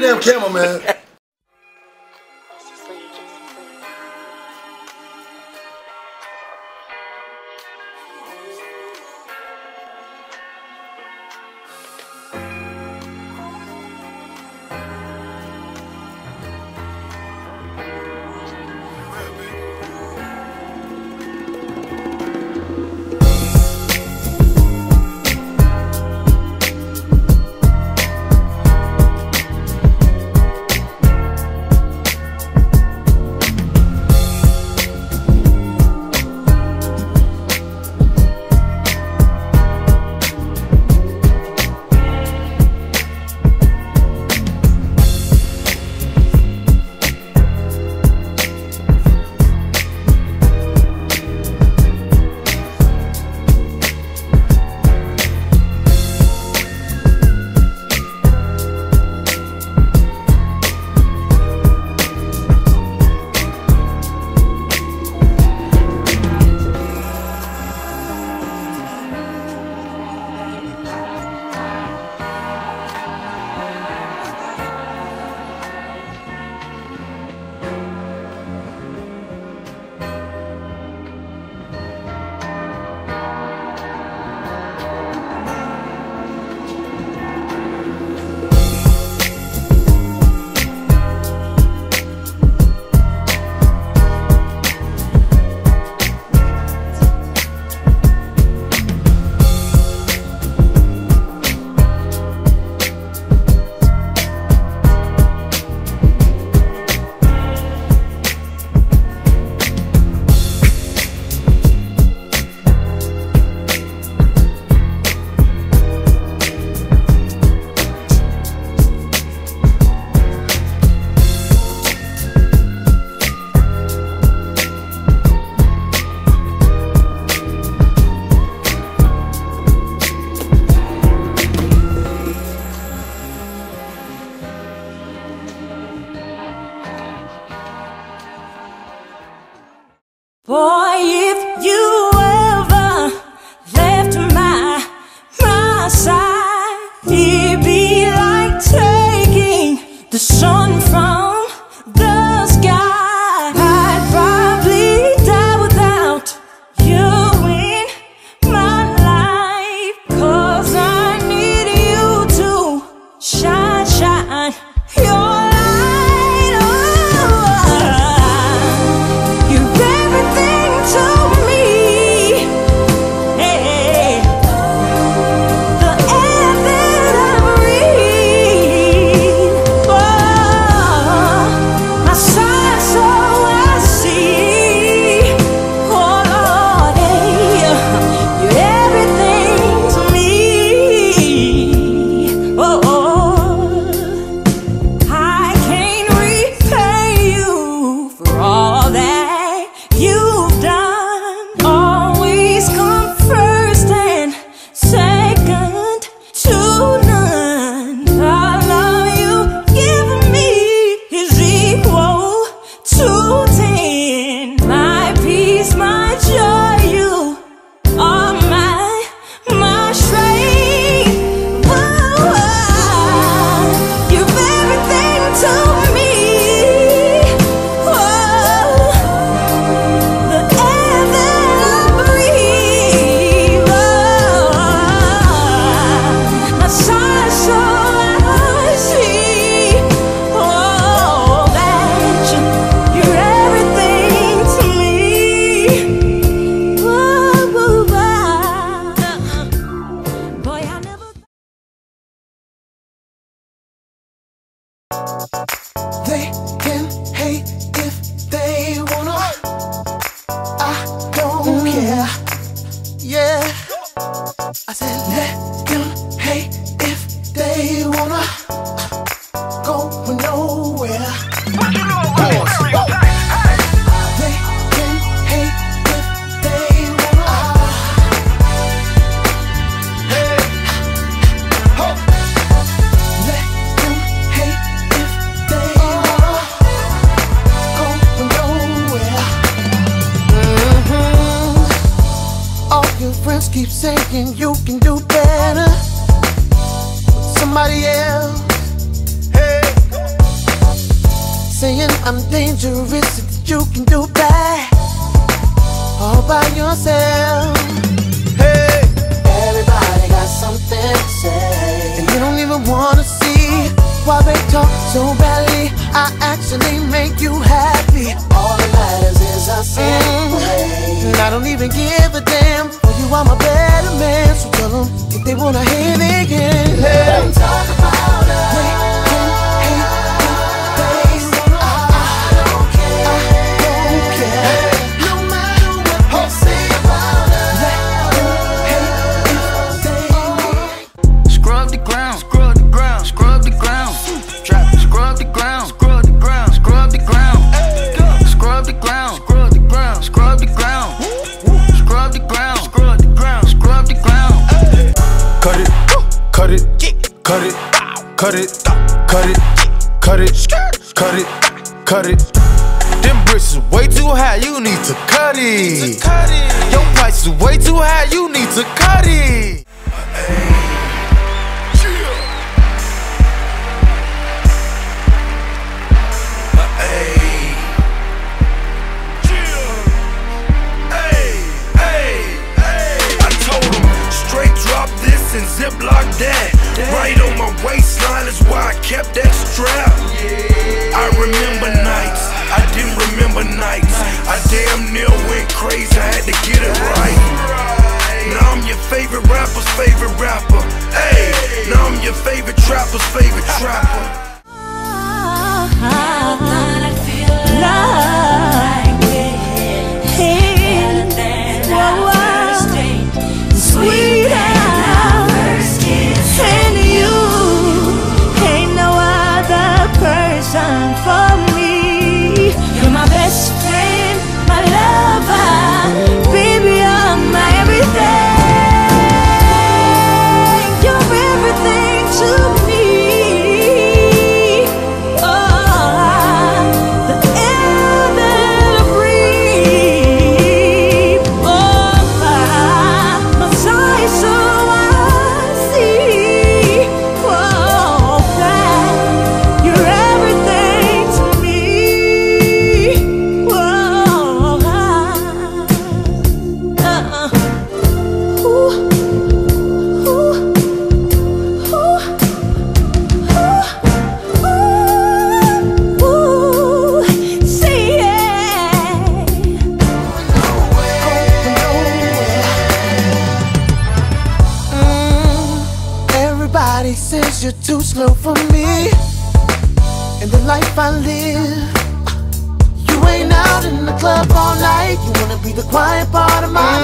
damn camera, man. Boy, keep saying you can do better. Somebody else, hey, saying I'm dangerous that you can do that all by yourself. Hey, everybody got something to say, and you don't even wanna see why they talk so badly. I actually make you happy. All that matters is us mm. and I don't even give a damn. I'm a better man, so tell them if they wanna hear me again. Let them talk. Cut it, cut it, cut it, cut it, cut it. Them bricks is way too high, you need to cut it. Your price is way too high, you need to cut it. favorite rapper. Hey, now I'm your favorite trapper's favorite. My.